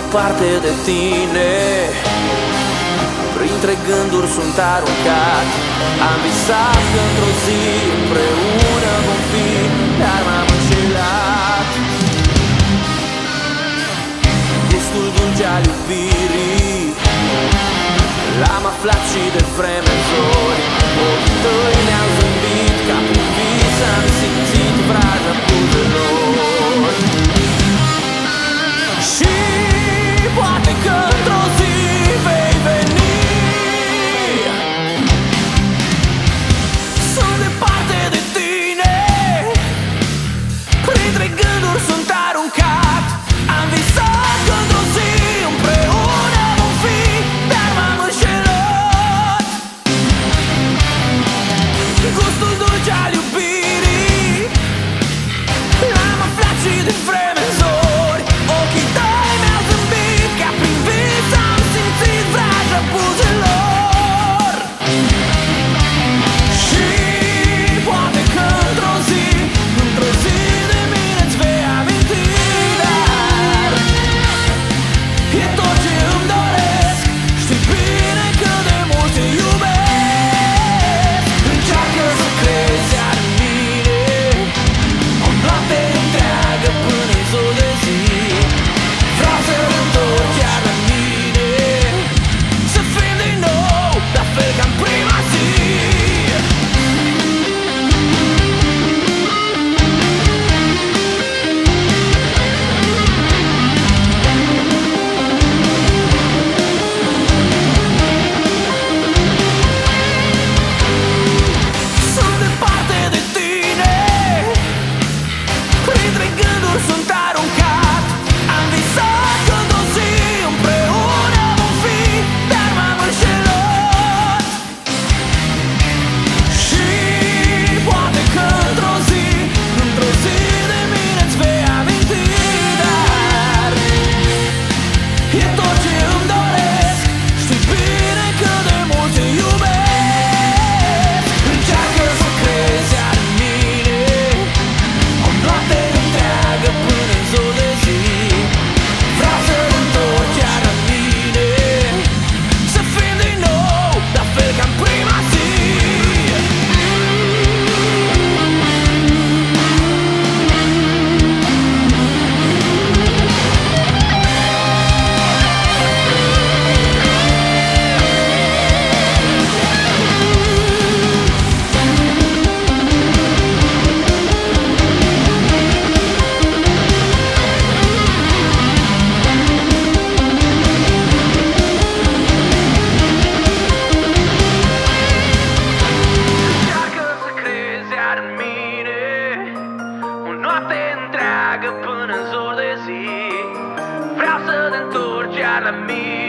departe de tine. Printre gânduri sunt aruncat. Am visat că într-o zi împreună vom fi Dar m-am înșelat. Gustul dulce al iubirii. L-am aflat și de vreme zon out of me.